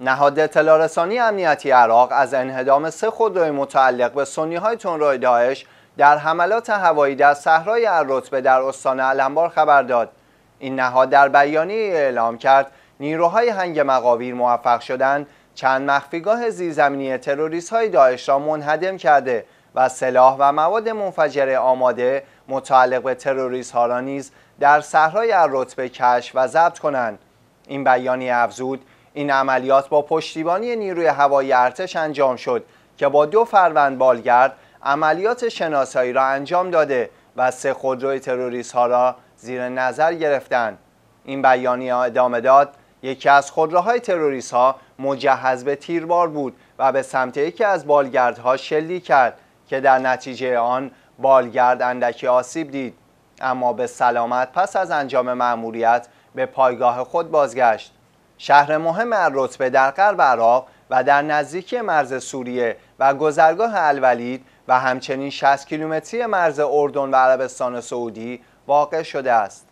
نهاد اطلاع رسانی امنیتی عراق از انهدام سه خودروی متعلق به سنی های تندروی داعش در حملات هوایی در صحرای الرتبه در استان علمبار خبر داد. این نهاد در بیانیه اعلام کرد نیروهای هنگ مقاویر موفق شدند چند مخفیگاه زیرزمینی تروریست های داعش را منهدم کرده و سلاح و مواد منفجره آماده متعلق به تروریست ها را نیز در صحرای الرتبه کشف و ضبط کنند. این بیانیه افزود این عملیات با پشتیبانی نیروی هوایی ارتش انجام شد که با دو فروند بالگرد عملیات شناسایی را انجام داده و سه خودروی تروریست ها را زیر نظر گرفتند. این بیانیه ادامه داد یکی از خودروهای تروریست ها مجهز به تیربار بود و به سمت یکی از بالگردها شلیک کرد که در نتیجه آن بالگرد اندکی آسیب دید اما به سلامت پس از انجام مأموریت به پایگاه خود بازگشت. شهر مهم الرتبه در غرب عراق و در نزدیکی مرز سوریه و گذرگاه الولید و همچنین 60 کیلومتری مرز اردن و عربستان سعودی واقع شده است.